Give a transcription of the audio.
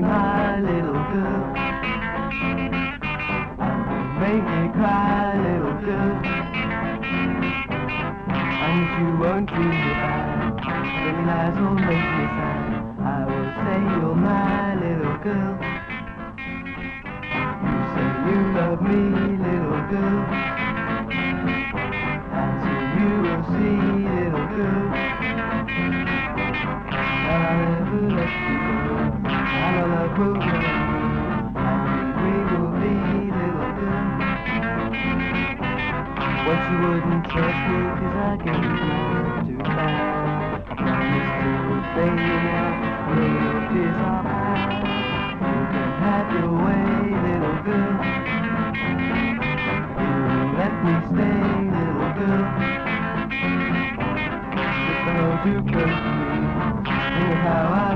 my little girl. Make me cry, little girl. And you won't leave me out, then your make me sad. I will say you're my little girl. You say you love me, little girl. And so you will see, little girl. I'll never let you go how I love you